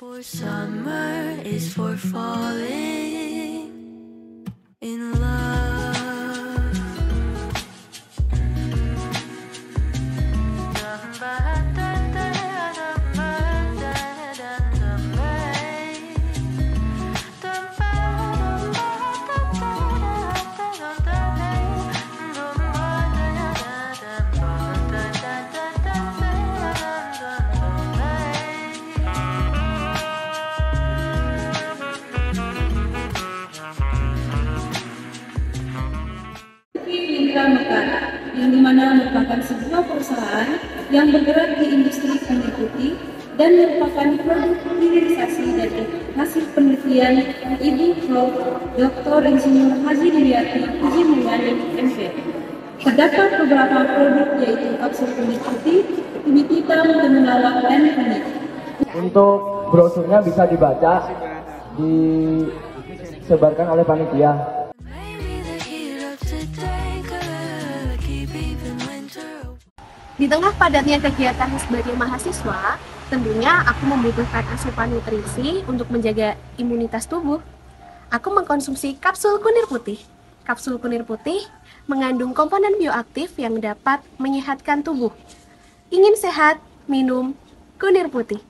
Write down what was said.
For summer is for falling Mekara, yang di mana merupakan sebuah perusahaan yang bergerak di industri putih dan merupakan produk hilirisasi dari hasil penelitian Ibu Prof. Dr. Insinyur Haji Diliati Haji Mulyani MPh. Terdapat beberapa produk yaitu kapsul putih, kulit hitam, temulawak, dan kunyit. Untuk brosurnya bisa dibaca, disebarkan oleh panitia. Di tengah padatnya kegiatan sebagai mahasiswa, tentunya aku membutuhkan asupan nutrisi untuk menjaga imunitas tubuh. Aku mengkonsumsi kapsul kunir putih. Kapsul kunir putih mengandung komponen bioaktif yang dapat menyehatkan tubuh. Ingin sehat, minum kunir putih.